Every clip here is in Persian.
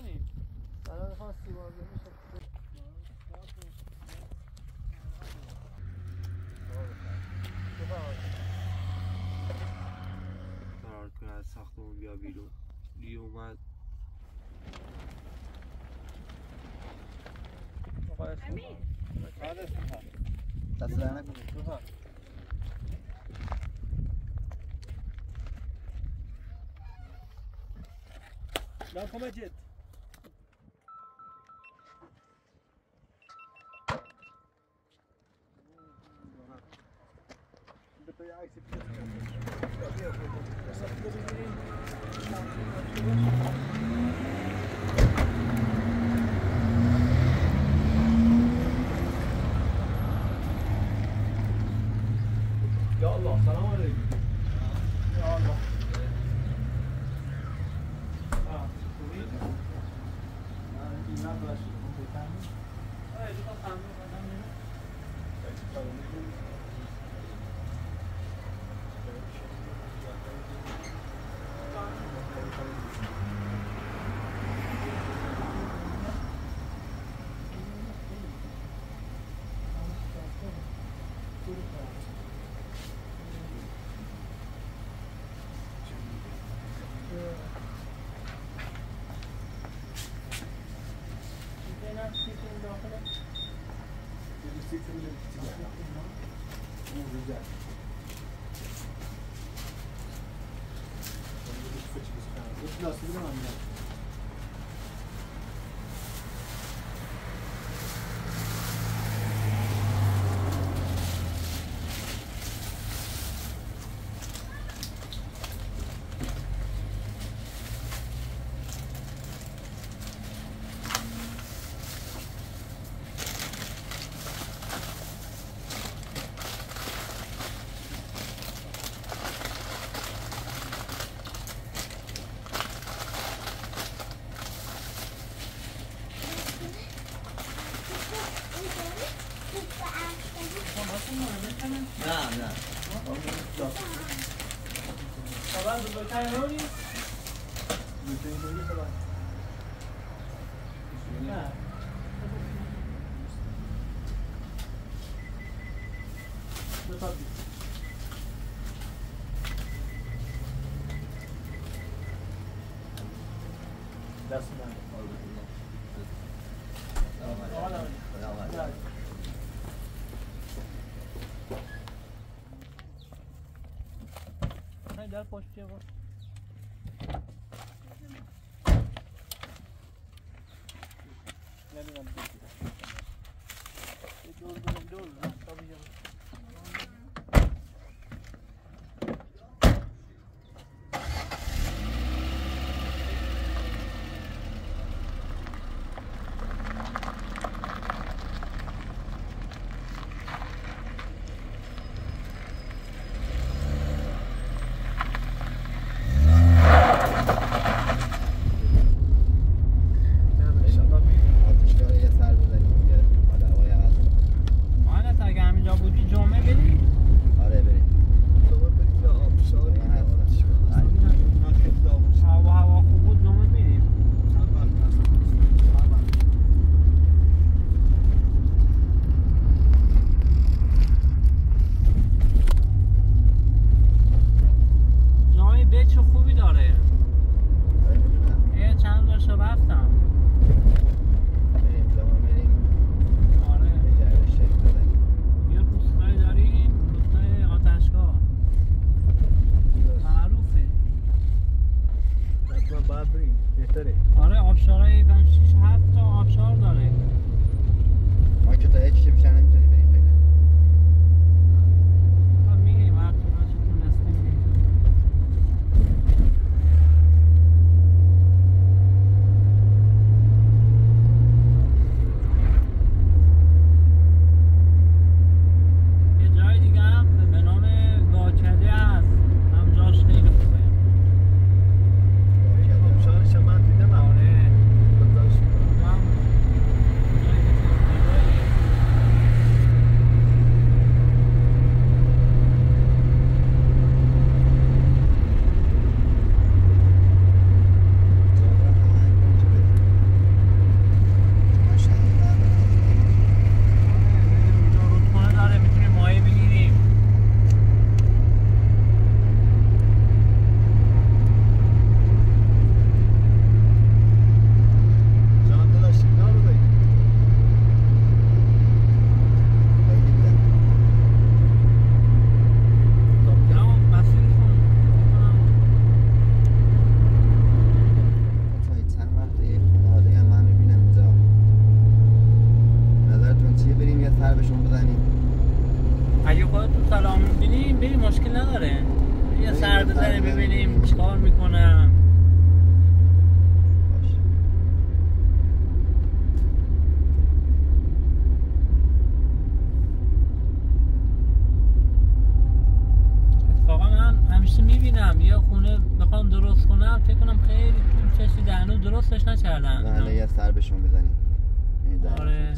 کنیم سلام. خاصی بازه میشه فرار کنه از ساختمون بیا بیرون. دی اومد. دست در نکنه. لا 何だ? دست من حالا. نه. همیشه می‌بینم. یه خونه می‌خوام درست کنم فکر کنم خیلی طول کشیده هنوز درستش نکردن. بله یه سر بهشون بزنیم. این در آره.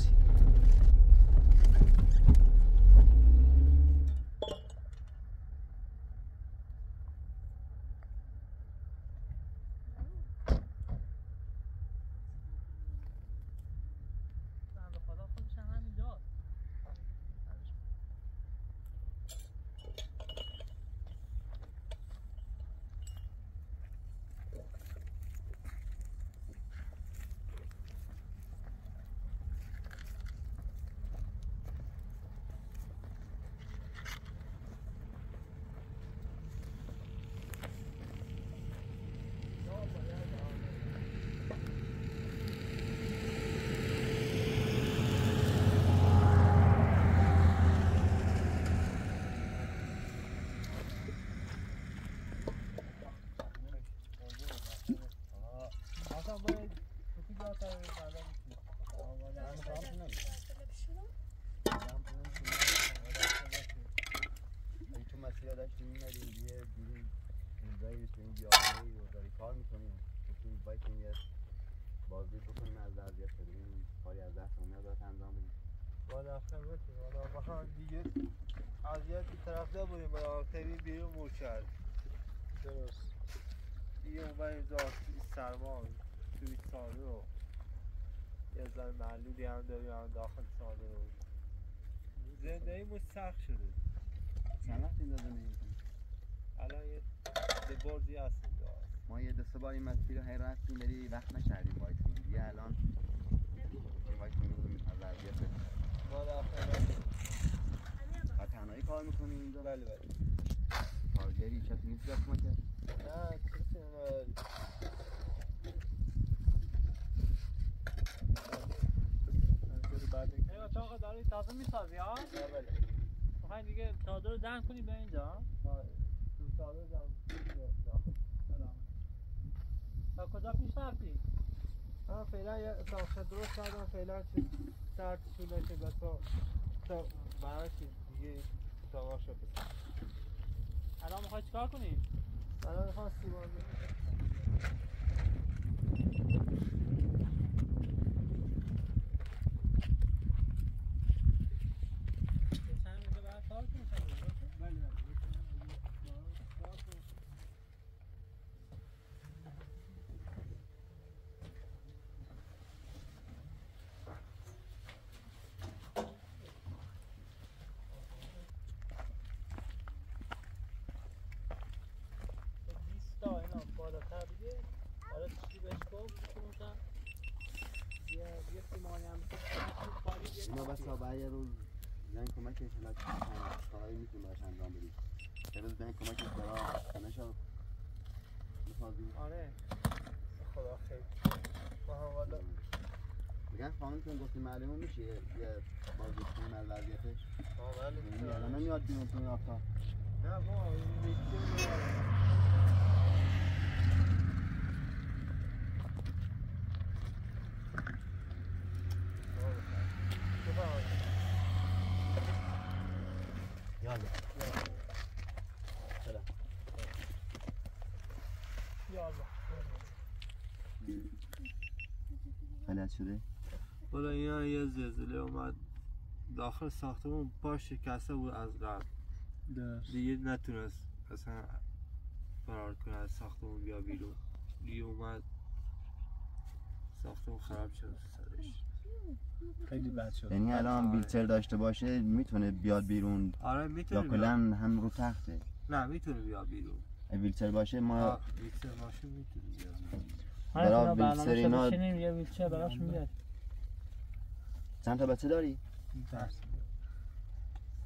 تو مسیر داشتیم میمدیم یه بیرون اینجایی بشیم بیابونی و داری کار می‌کنیم بکنیم بایکیم یه بازی بکنیم از وضعیت بدیم کاری از دست اون دارت انجام بدیم. باید آخر بکنی حالا بخوام دیگه اذیت طرف نبودیم باید آخری بیرون مور کرد. درست. دیگه اون اینجا توی سرما توی ساله رو. یه ذره معلولی هم داری هم داخل ساله رو. زندگی سخت شده. چند این داده میگیم الان یه برزی هست ما یه دو سه بار این مسیر رو هی رفتیم ولی وقت نکردیم وایسیم دیگه الان. وایسیم از وضعیت و تنهایی کار می‌کنیم اینجا؟ بله بله. کارگری کسی نیست دست ما که. نه کسی نداری ایوه چاقا داری تازه می‌سازی ها؟ می‌خوای دیگه چادر رو دهن کنی به اینجا تا کجا پیش رفتی؟ من فعلا یه ساخت درست کردم فعلا چه سرد شده که تا تا برای چی دیگه تمام شد الان می‌خوای چیکار کنی؟ الان می‌خوام سیمان چند میگه بعد کار کنی چند میگه؟ تا اینا بالاتر دیگه حالا چی بهش گفت کنم یه یه سیمانی هم بسید خالی بیاری اینا بس تا بعد یه روز بیان کمکش حالا کارهایی می‌تونیم براش انجام بدیم. یه روز بیان کمکش برا خانش رو بسازیم آره. خدا خیر. با هم والا میگن خانمتون گفتیم معلومه میشه یه بازی کنیم از وضعیتش. آه الان بله نمیاد بیرون تو این آفتاب. نه ما این غلط شده حالا اینا یه زلزله اومد داخل ساختمون پاش شکسته بود از قبل دیگه نتونست اصلا فرار کنه از ساختمون بیا بیرون دیگه اومد ساختمون خراب شد سرش خیلی بد شد. یعنی الان آره. ویلچر داشته باشه می‌تونه بیاد بیرون. آره یا می‌تونه کلا بیاد. هم رو تخته. نه می‌تونه بیاد بیرون. اگه ویلچر باشه ما ویکتور ماشین می‌تونه بیاد بیرون. آره برا خدا ویلچر اینا- یه ویلچر براش میاد چند تا بچه داری؟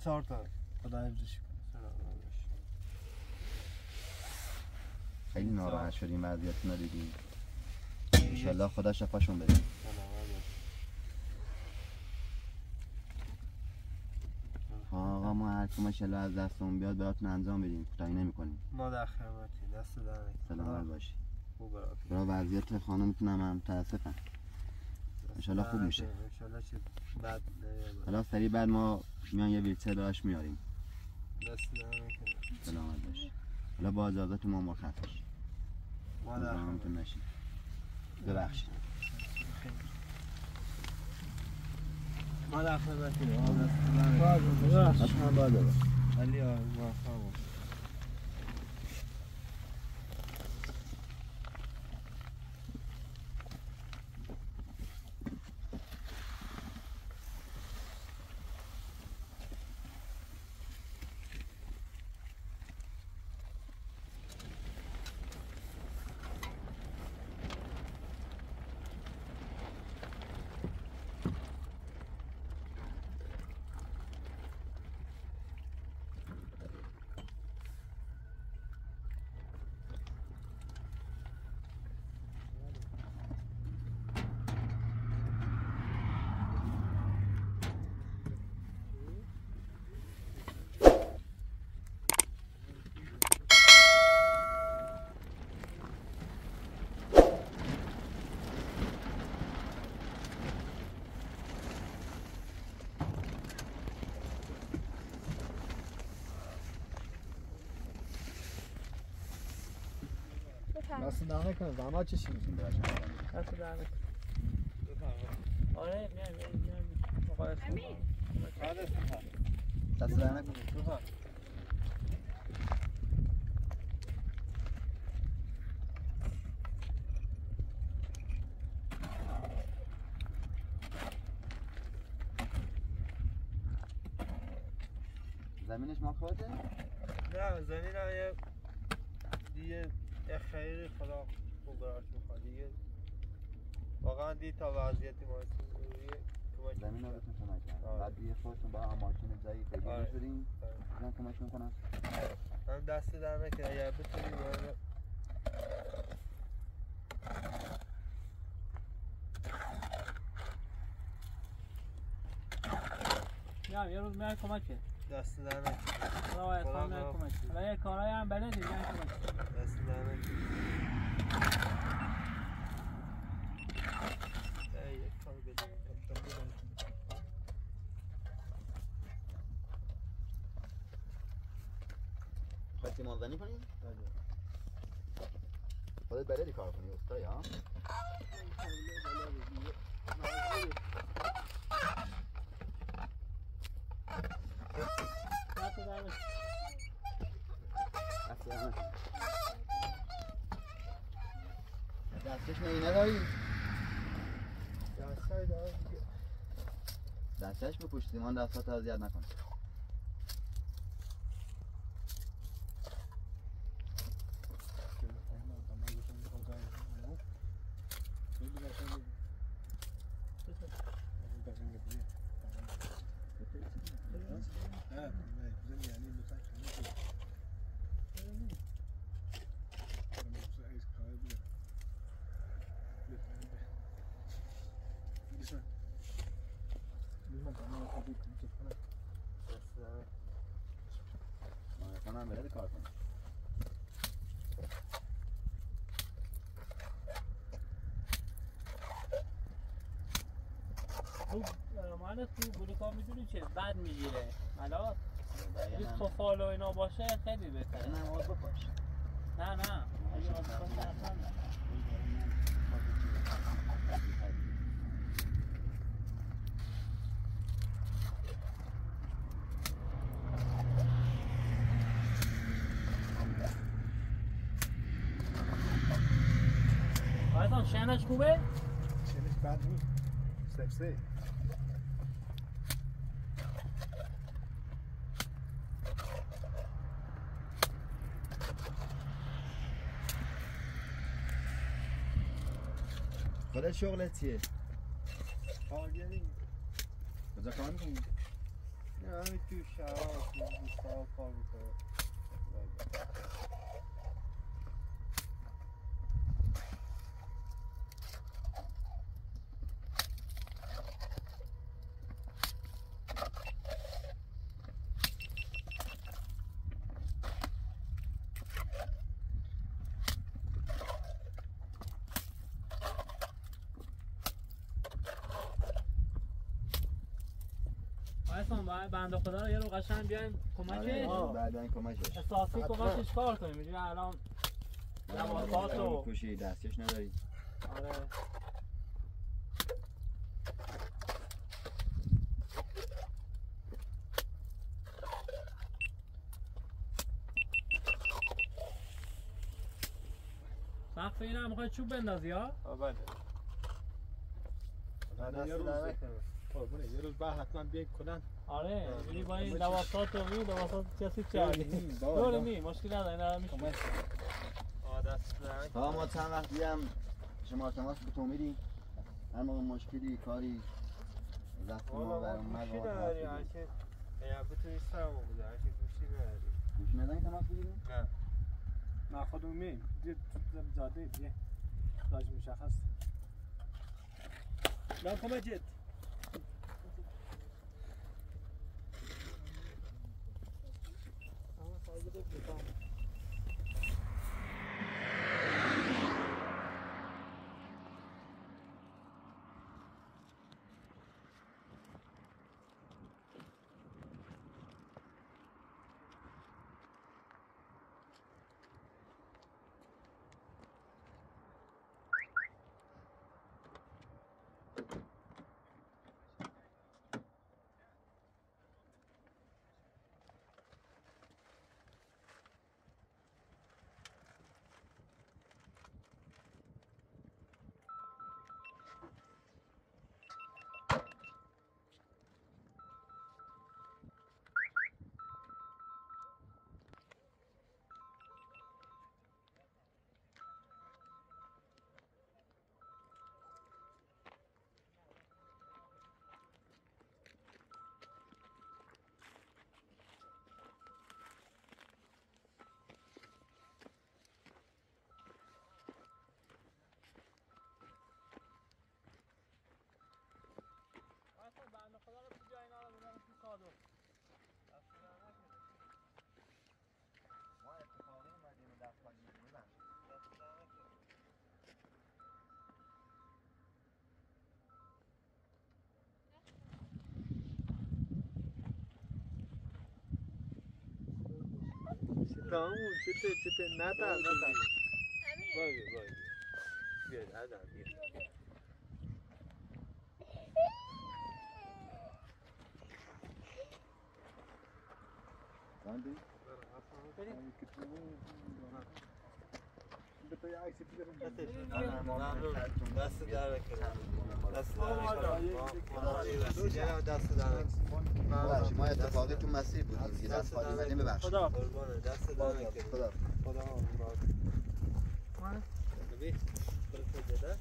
چهار تا. خدا حفظش کنه. سلام. علیکم. خیلی ناراحت شدیم وضعیتون رو دیدیم. انشالله خدا شفاشون بده. هر که ماشاءالله از دستمون بیاد براتون انجام بدیم. کوتاهی نمی‌کنیم. ما در خدمتی. دست در. سلامت باشی خوب برای وضعیت خانمتونم هم متاسفم. انشالله خوب میشه. انشالله چه نمیاد. حالا سریع بعد ما میان یه ویلچر براش میاریم. سلامت باشی حالا با اجازت ما مرخص ما در ببخشید. ما داخل آه، بس. ما داخل اليوم ما خابر باید ببخش. علی آقا موفق باش. دست در نکنه زحمت چشیم دست در نکن. آره میام میام مقایسه کنم. دست در نکنید. زمینش ما خواهده؟ نه زمین هم یه دیگه یه خیلی خدا خوب براش می‌خواد دیگه واقعا دید تا وضعیتی ما زمین رو. بهتون کمک کنم آره. بعد دیگه خودتون با هم ماشین جایی پیدا آره. من کمک می‌کنم من دست در نکنه اگر بتونی وارد میام یه روز میام کمک. دست در نکنه خدا باید خواهم میام. کمک کنم. حالا یه کارهایی هم بلدی میام کمک. دست در نکنه خواهی تیمانزنی کنیم؟ خودت بلدی کار کنی استایی ها؟ دست در نکن. دستش نهی نداری؟ دستای دارم دیگه. دستش بپوش تیمان دستات اذیت نکن دست نکنه. من بلدی کار تو مال تو بلوکا می‌دونی چه بد می‌گیره حالا یه سفال و اینا باشه خیلی بهتره هم آز بپاش نه نه اگه آسفال نه، اصلا نه. آیتان شنش خوبه؟ شنش بد نیست سفسه خودت شغلت چیه؟ کارگری کجا کار می‌کنی؟ نه همین تو شهرها تو دوستان کار می‌کنه اصلا باید بنده خدا رو یه رو قشنگ بیایم کمکش. آره، بعدا کمکش. احساسی کمکش کار کنیم می‌دونی؟ الان لباسات و کشی دستکش نداری. آره. سقف این هم می‌خوای چوب بندازی ها؟ بله. بعد یه روز حتما بیاید کنن. آره میری با این همه چیز. لباسات رو می لباسات کسی دور کردی می، مشکل نداره دست درنگ تا ما چند وقتی هم شما تماس به تو میدیم. هر موقع مشکلی کاری دست ما ما اومد گوشی با نداری حرف هر بزنیم. که یا بتونی سرمون بوده هر که گوشی نداری. گوشی نداری تماس بگیریم نه. نه خودمون میم دید زاده بیه داج مشخص. لام کمک جد بنده ગાઉં ચિતે ચિતે નાતા નાતા ભાગે ભાગે બે દાદા બે Thank you. به تو یه عکسی بگیرم دست در دست در در ببخشید ما اتفاقی تو مسیر بودیم دست خالی اومدیم ببخشید خدا دست در خدا خدا ببین برو کجا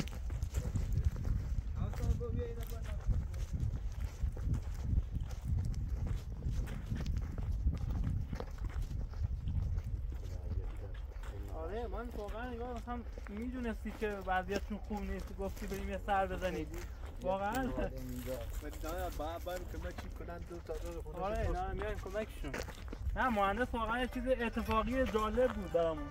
آره من واقعا نگاه مثلا می‌دونستی که وضعیتشون خوب نیست گفتی بریم یه سر بزنید واقعا. باید کنن دو تا دو خونه آره اینا هم میایم کمکشون. نه مهندس واقعا یه چیز اتفاقی جالب بود برامون.